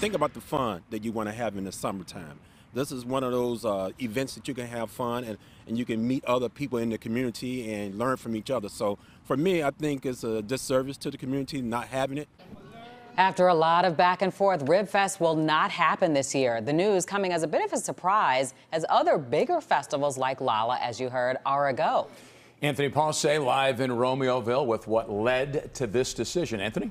think about the fun that you want to have in the summertime. This is one of those uh, events that you can have fun and, and you can meet other people in the community and learn from each other. So for me, I think it's a disservice to the community not having it. After a lot of back and forth, RibFest will not happen this year. The news coming as a bit of a surprise as other bigger festivals like Lolla, as you heard, are a go. Anthony Ponce live in Romeoville with what led to this decision. Anthony?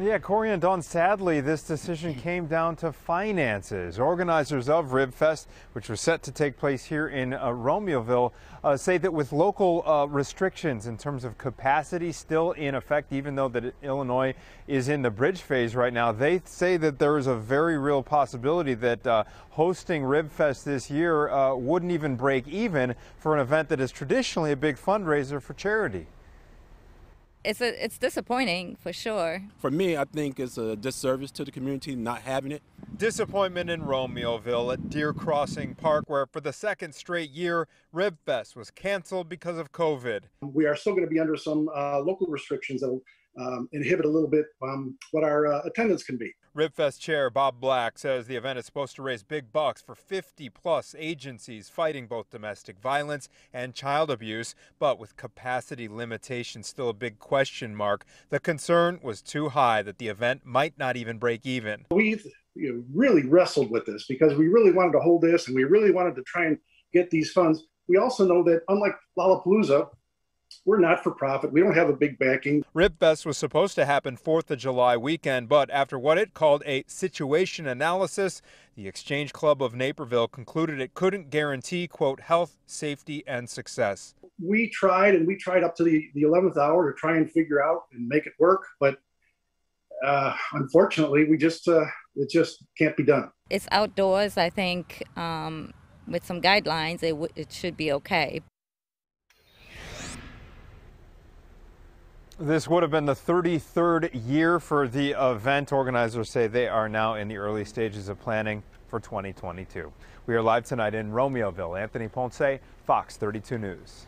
Yeah, Corey and Dawn, sadly, this decision came down to finances. Organizers of RibFest, which was set to take place here in uh, Romeoville, uh, say that with local uh, restrictions in terms of capacity still in effect, even though that Illinois is in the bridge phase right now, they say that there is a very real possibility that uh, hosting RibFest this year uh, wouldn't even break even for an event that is traditionally a big fundraiser for charity it's a, it's disappointing for sure. For me, I think it's a disservice to the community not having it. Disappointment in Romeoville at Deer Crossing Park, where for the second straight year, RibFest was canceled because of COVID. We are still going to be under some uh, local restrictions that will um, inhibit a little bit um, what our uh, attendance can be. RibFest chair Bob Black says the event is supposed to raise big bucks for 50 plus agencies fighting both domestic violence and child abuse, but with capacity limitations still a big question mark. The concern was too high that the event might not even break even. We you know, really wrestled with this because we really wanted to hold this and we really wanted to try and get these funds. We also know that unlike Lollapalooza, we're not for profit. We don't have a big backing. RibFest was supposed to happen 4th of July weekend, but after what it called a situation analysis, the Exchange Club of Naperville concluded it couldn't guarantee, quote, health, safety, and success. We tried and we tried up to the, the 11th hour to try and figure out and make it work, but uh, unfortunately, we just, uh, it just can't be done. It's outdoors. I think um, with some guidelines, it, it should be okay. This would have been the 33rd year for the event. Organizers say they are now in the early stages of planning for 2022. We are live tonight in Romeoville. Anthony Ponce, Fox 32 News.